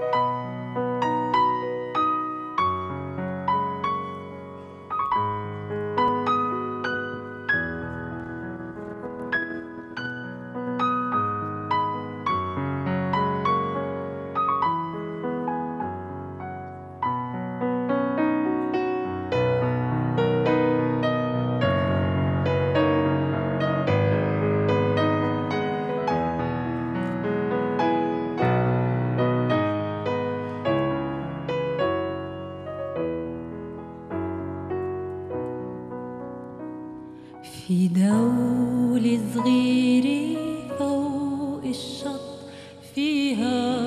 Bye. في دولة صغيرة فوق الشط فيها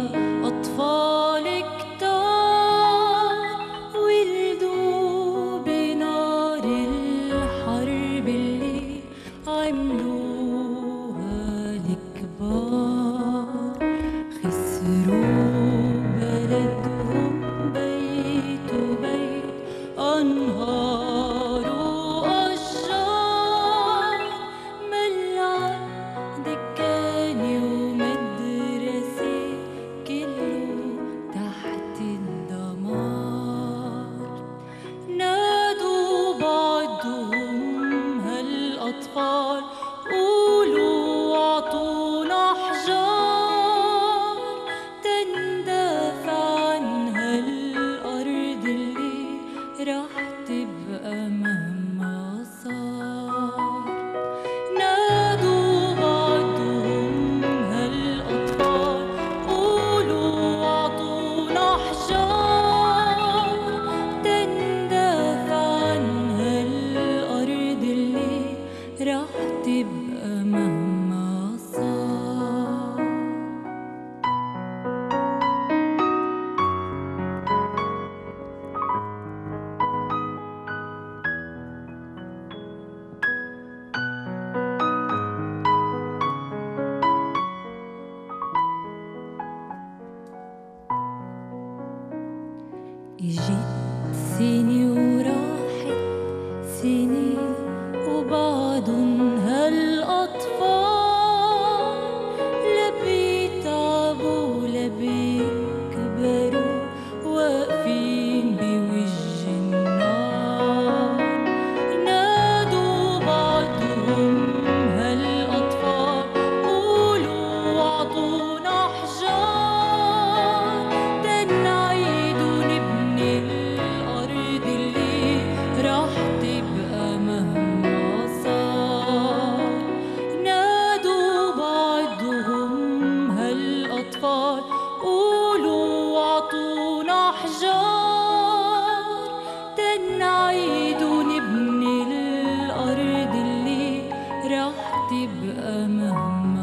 يبقى مهما صار. إجيت سنين وراحت سنين وبعضن me mal.